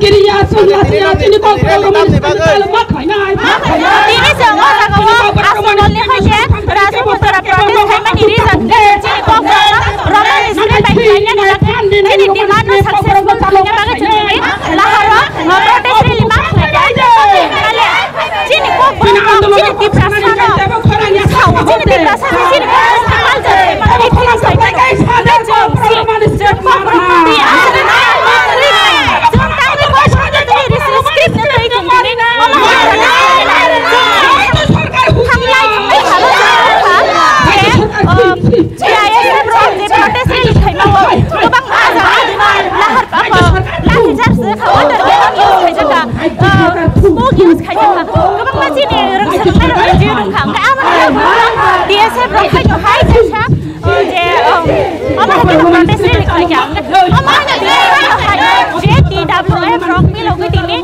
किरिया सुन्या सिया तिनीको प्रोग्राम नेपालमा छैन तिनीसँग लगाउन आस्था बोल्ने खैसे राजु पोस्टर प्रदेश खैमा निरी जन्ते चिको प्रोग्राम रमेश सुने बाहिर छैन गलत तिनी डिमान्ड सक्सेसफुल छैन बागा छैन dia saya berapa nyoh hai saya je apa lagi nak protes ni kalau jam apa nak dia hai je TWF rock mill होगी tinggi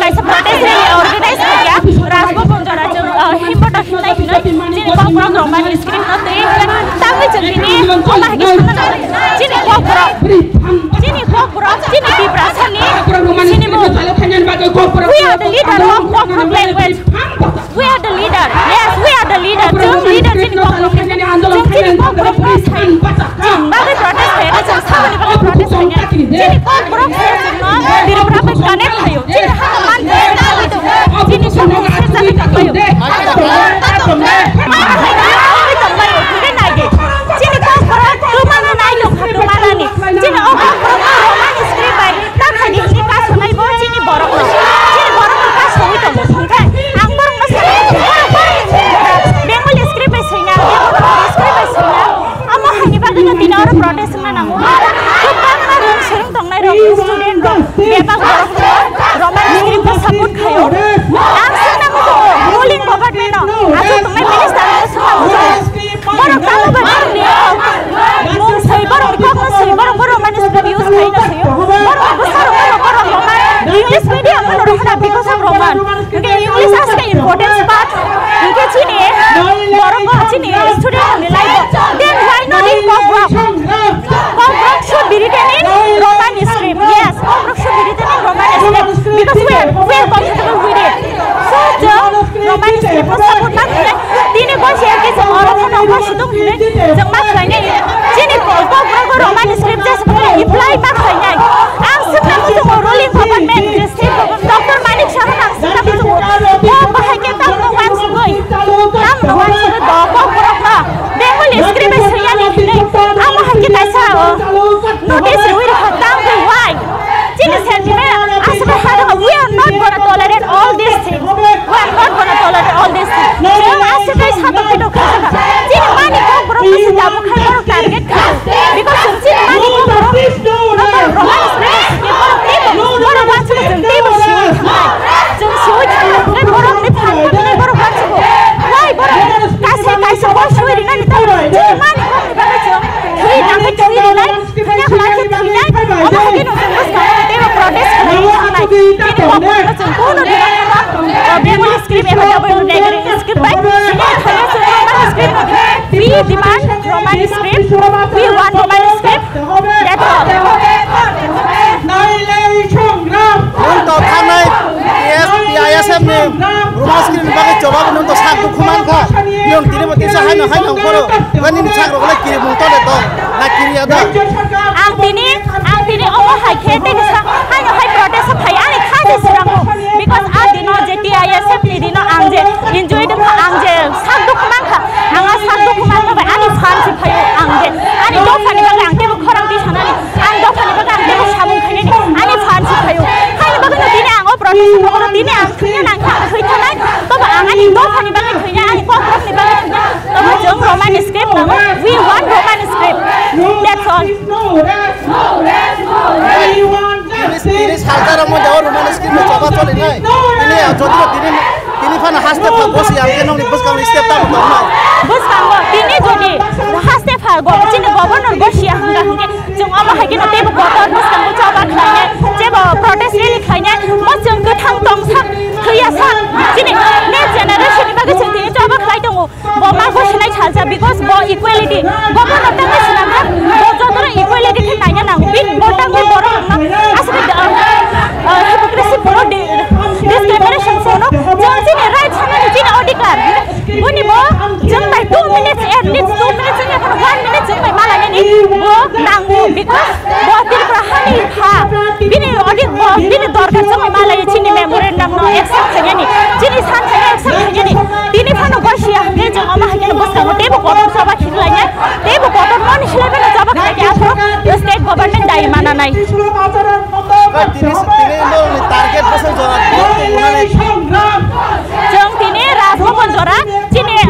कैसे protes ni organize किया राजगो बंजारा जो हिम्मत हिम्मत हिम्मत जिन को program man screen एक tapi jadi ni apa lagi sana We are the leader, of walk and. We Ang tini ang tini omo hai khete hai hai nè thứ nhất là thằng thứ nhất đấy tôi bảo anh thì tốt thằng bên thứ nhất anh có tốt thì bên thứ nhất tôi muốn trưởng Roman script là we want Roman script that's all তিরিশ হাজারের মধ্যে Roman script চাপা চলে নাই তিনি যদি তিনি phone হাসতে ফা বসি আমকে নাও নি বসকাম স্টেপ তা তো না বস কাম বসকাম তিনি জনি হাসতে ফা গো চিনি গভর্নর বসি আহ গা হে জং আমা হাকি না তেব গত বস কাম বুচা বা খাইনে জে প্রটেস্ট রিলি খাইনে ম জং গ থাম তং সা খিয়া সা চিনি নে জেনারেশন বা গ চিনি তো আবা খাই দং ব মা বসি নাই থাল যা বিকজ ব ইকুয়ালিটি ব जोंबाय two minutes at least two minutes जोंनि फोनो वान मिनिट जोंबाय मालायनि बो नांगौ बिकज बो तिरफ्रा हानि हा बिनि अधिक बो बिनि दरकार जोंबाय मालाय चिनि मेमोरेन्डाम न एक्सेप्ट खायनि चिनि सान खायनि एक्सेप्ट खायनि तिनि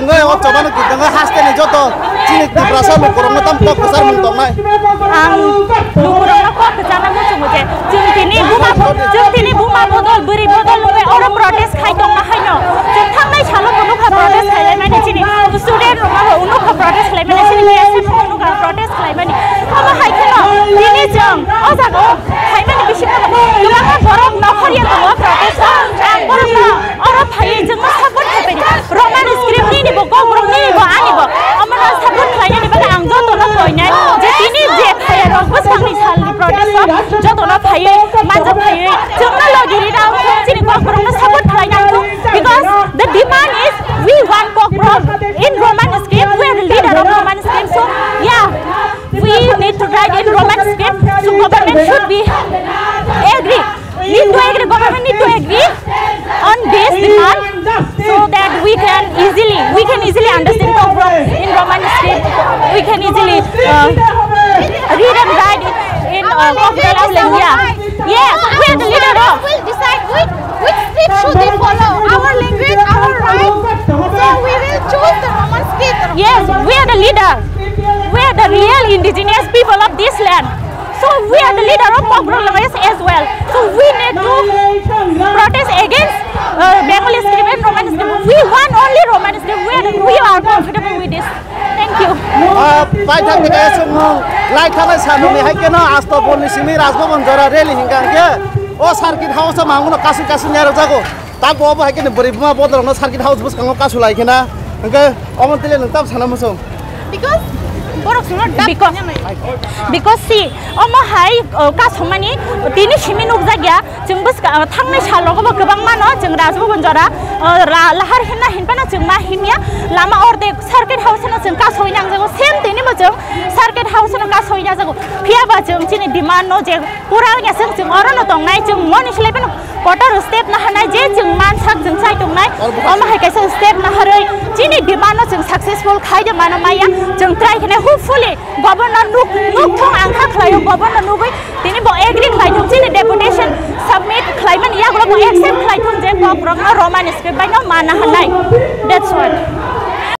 tengah orang cuba nak tengah hasil ni jodoh. Cik di perasa mukorong, tapi tak besar mukorong. Ang, lupa. cho tụi nó thấy man cho thấy chúng nó lo gì đi đâu chỉ định quang because the demand is we want quang in Roman script. We are the leader of Roman script. So yeah we need to write in Roman script. So government should be agree. should they follow? Our language, our rights. So we will choose the Roman script. Yes, we are the leader. We are the real indigenous people of this land. So we are the leader of Pogromers as well. So we need to protest against uh, Bengali script and Roman script. We want only Roman script. We are, we are comfortable with this. Thank you. पाइथाक निकाय सङ्घ लाइथालाई सानो निहाइकन आज त बोल्ने सिमी राजभवन जरा रेली हिँड्कान क्या अ सार्किट हाउसआ मांगोनो कासि कासि नेरो जागो तागो अब है किने बोरि मा न सार्किट हाउस बस कांगो कासु लायखेना ओंके अमन तेले नताब साना मसो बिकज बरक सुनो बिकज बिकज सि अम हाय कासो माने तिनी सिमि नुक जागिया जों बस थांनाय सालगो बा गोबां मानो जों राजबो जरा लाहार हेना हेनपाना जों मा हिमिया लामा अर्दे सार्किट हाउस ना जों कासो हिनांगो से जों सार्किट हाउसनो कासहैना जागो फियाबा जों तिनि डिमान्ड न जे पुरा गेसों जों अरनो दंनाय जों मनि सलायबेन कटर स्टेप ना हानाय जे जों मानसाक जों साइ दंनाय अमा हाय कायसे स्टेप ना हरै तिनि डिमान्ड जों सक्सेसफुल खायदो मानो माया जों ट्राइ खाने होपफुली गभर्नर नुक नुक थं आंखा खालायो गभर्नर नुबै तिनि बो एग्री खालायथों तिनि डेपुटेशन सबमिट खालायमोन याग्लो बो एक्सेप्ट खालायथों जे गभर्नर रमान स्क्रिप्ट बायनो माना हानाय दैट्स व्हाट